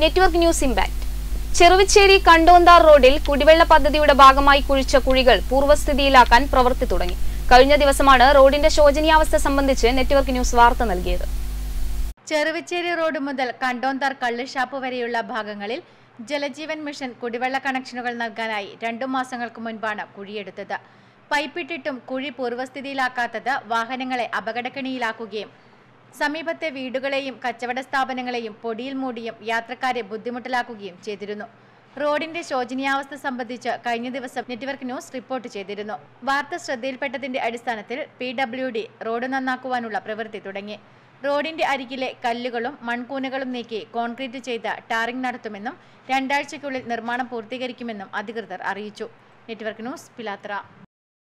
Network news impact Cheruvicheri Kandonthar റോഡിൽ കുടിവെള്ള പദ്ധതിയുടെ ഭാഗമായി കുഴിച്ച കുഴികൾ പൂർവസ്ഥിതിയിലാക്കാൻ പ്രവൃത്തി തുടങ്ങി. കഴിഞ്ഞ ദിവസമാണ് റോഡിന്റെ ശോചനീയാവസ്ഥ സംബന്ധിച്ച് നെറ്റ്വർക്ക് ന്യൂസ് വാർത്ത നൽകിയത്. ചെറുവിച്ചേരി റോഡ് മുതൽ കണ്ടോന്താർ കള്ളുഷാപ്പ് വരെയുള്ള ഭാഗങ്ങളിൽ ജലജീവൻ മിഷൻ കുടിവെള്ള കണക്ഷനുകൾ നൽകാനായി രണ്ടു മാസങ്ങൾക്ക് മുൻപാണ് കുഴിയെടുത്തത്. പൈപ്പിട്ടിട്ടും കുഴി പൂർവസ്ഥിതിയിലാക്കാത്തത് വാഹനങ്ങളെ അപകടക്കെണിയിലാക്കുകയും സമീപത്തെ വീടുകളെയും കച്ചവട സ്ഥാപനങ്ങളെയും പൊടിയിൽ മൂടിയും യാത്രക്കാരെ ബുദ്ധിമുട്ടിലാക്കുകയും ചെയ്തിരുന്നു. റോഡിന്റെ ശോചനീയാവസ്ഥ സംബന്ധിച്ച് കഴിഞ്ഞ ദിവസം നെറ്റ്വർക്ക് ന്യൂസ് റിപ്പോർട്ട് ചെയ്തിരുന്നു. വാർത്ത ശ്രദ്ധയിൽപ്പെട്ടതിന്റെ അടിസ്ഥാനത്തിൽ പി റോഡ് നന്നാക്കുവാനുള്ള പ്രവൃത്തി തുടങ്ങി. റോഡിന്റെ അരികിലെ കല്ലുകളും മൺകൂനകളും നീക്കി കോൺക്രീറ്റ് ചെയ്ത ടാറിംഗ് നടത്തുമെന്നും രണ്ടാഴ്ചയ്ക്കുള്ളിൽ നിർമ്മാണം പൂർത്തീകരിക്കുമെന്നും അധികൃതർ അറിയിച്ചു. Network news Pilathara.